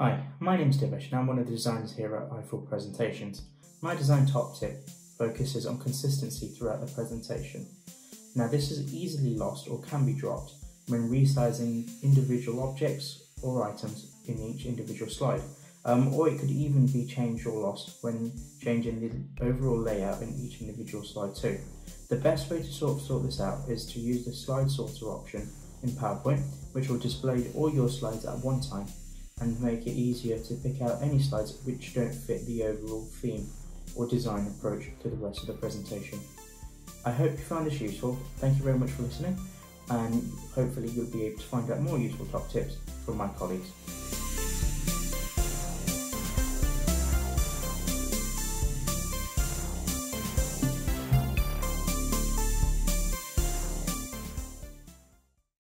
Hi, my name is Divesh and I'm one of the designers here at Eyeful Presentations. My design top tip focuses on consistency throughout the presentation. Now this is easily lost or can be dropped when resizing individual objects or items in each individual slide. Um, or it could even be changed or lost when changing the overall layout in each individual slide too. The best way to sort, sort this out is to use the slide sorter option in PowerPoint, which will display all your slides at one time and make it easier to pick out any slides which don't fit the overall theme or design approach to the rest of the presentation. I hope you found this useful. Thank you very much for listening and hopefully you'll be able to find out more useful top tips from my colleagues.